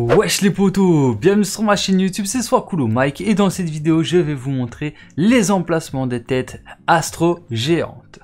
Wesh les potos, bienvenue sur ma chaîne YouTube, c'est Coolo Mike et dans cette vidéo je vais vous montrer les emplacements des têtes astro géantes.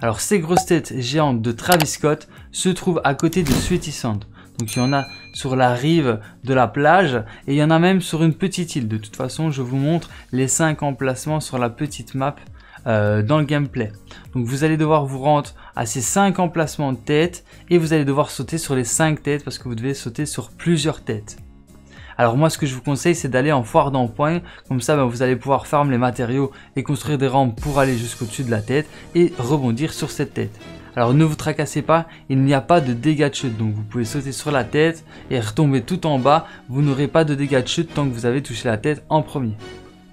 Alors ces grosses têtes géantes de Travis Scott se trouvent à côté de Sweetie Sand. Donc il y en a sur la rive de la plage et il y en a même sur une petite île. De toute façon je vous montre les 5 emplacements sur la petite map euh, dans le gameplay. Donc vous allez devoir vous rendre à ces 5 emplacements de tête et vous allez devoir sauter sur les 5 têtes parce que vous devez sauter sur plusieurs têtes. Alors moi ce que je vous conseille c'est d'aller en foire d'empoigne, comme ça ben, vous allez pouvoir farmer les matériaux et construire des rampes pour aller jusqu'au dessus de la tête et rebondir sur cette tête. Alors ne vous tracassez pas, il n'y a pas de dégâts de chute, donc vous pouvez sauter sur la tête et retomber tout en bas, vous n'aurez pas de dégâts de chute tant que vous avez touché la tête en premier.